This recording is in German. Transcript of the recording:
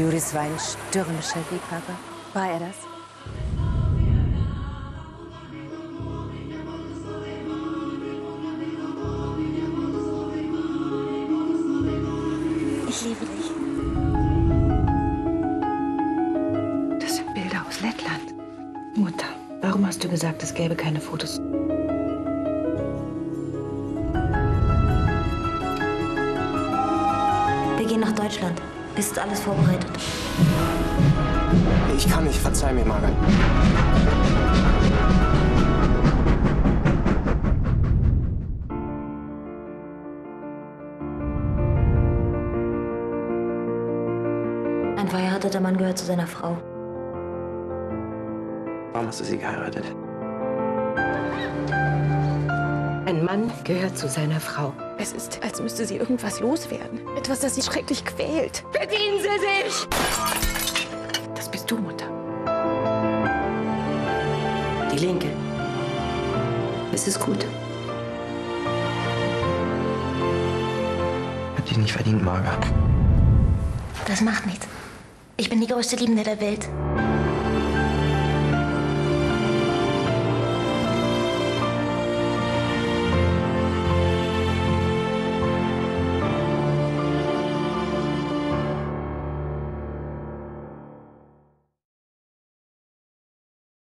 Juris war ein stürmischer Liebhaber. War er das? Ich liebe dich. Das sind Bilder aus Lettland. Mutter, warum hast du gesagt, es gäbe keine Fotos? Wir gehen nach Deutschland. Ist alles vorbereitet? Ich kann nicht, verzeih mir, Margaret. Ein verheirateter Mann gehört zu seiner Frau. Warum hast du sie geheiratet? Ein Mann gehört zu seiner Frau. Es ist, als müsste sie irgendwas loswerden. Etwas, das sie schrecklich quält. Bedienen Sie sich! Das bist du, Mutter. Die Linke. Es ist gut. Hab dich nicht verdient, Margaret. Das macht nichts. Ich bin die größte Liebende der Welt.